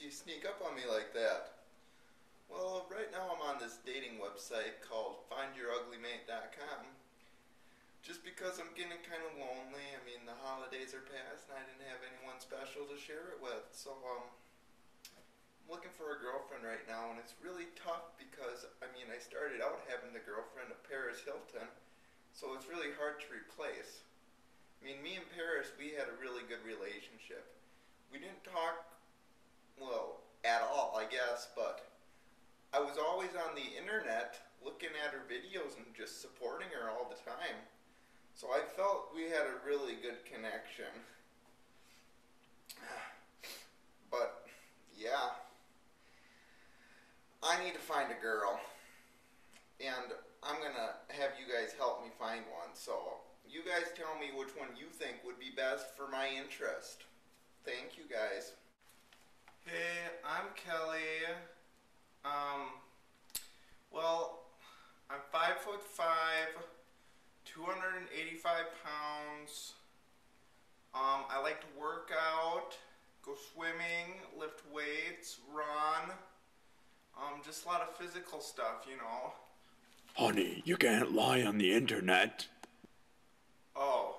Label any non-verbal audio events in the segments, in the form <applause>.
you sneak up on me like that? Well, right now I'm on this dating website called FindYourUglyMate.com. Just because I'm getting kind of lonely. I mean, the holidays are past and I didn't have anyone special to share it with. So, um, I'm looking for a girlfriend right now and it's really tough because, I mean, I started out having the girlfriend of Paris Hilton. So it's really hard to replace. I mean, me and Paris, we had a really good relationship. We didn't talk, well, at all, I guess, but I was always on the internet looking at her videos and just supporting her all the time. So I felt we had a really good connection. <sighs> But, yeah. I need to find a girl. And I'm to have you guys help me find one. So you guys tell me which one you think would be best for my interest. Thank you guys. Hey, I'm Kelly. Um, well, I'm five foot five, 285 pounds. Um, I like to work out, go swimming, lift weights, run. Um, just a lot of physical stuff, you know. Honey, you can't lie on the internet. Oh.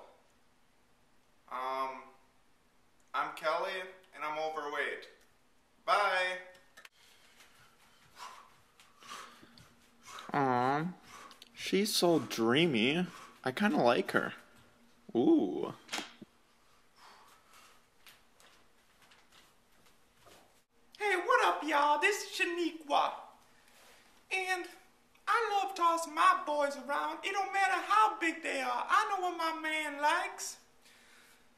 Um, I'm Kelly, and I'm overweight. Bye. Aw, she's so dreamy. I kind of like her. Ooh. Hey, what up, y'all? This is Shaniqua. And I love tossing my boys around. It don't matter how big they are. I know what my man likes.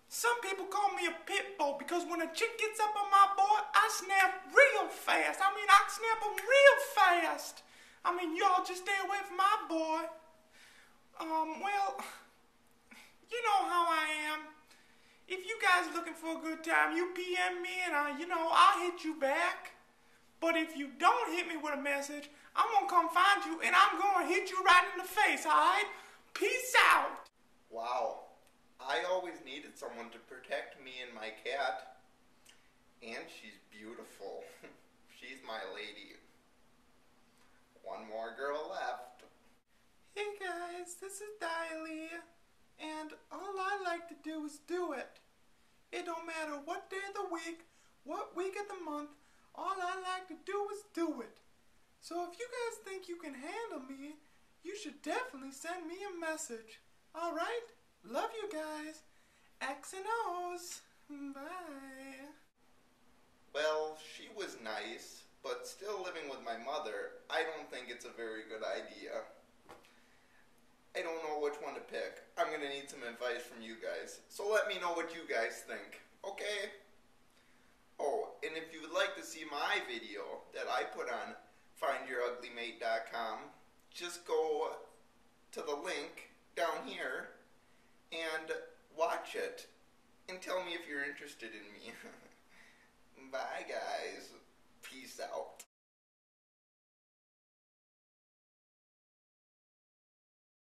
Some people call me a pit bull because when a chick gets up on my boy, I snap real fast. I mean, I snap them real fast. I mean, y'all just stay away from my boy. Um, well, you know how I am. If you guys looking for a good time, you PM me and I, you know, I'll hit you back. But if you don't hit me with a message, I'm gonna come find you and I'm gonna hit you right in the face, alright? Peace out. Wow. I always needed someone to protect me and my cat. And she's beautiful. <laughs> she's my lady. One more girl left. Hey guys, this is Diley, and all I like to do is do it. It don't matter what day of the week, what week of the month, all I like to do is do it. So if you guys think you can handle me, you should definitely send me a message. Alright? Love you guys. X and O's. Bye. Well, she was nice, but still living with my mother, I don't think it's a very good idea. I don't know which one to pick. I'm gonna need some advice from you guys. So let me know what you guys think, okay? Oh, and if you would like to see my video that I put on findyouruglymate.com, just go to the link down here and watch it and tell me if you're interested in me. <laughs> Bye, guys. Peace out.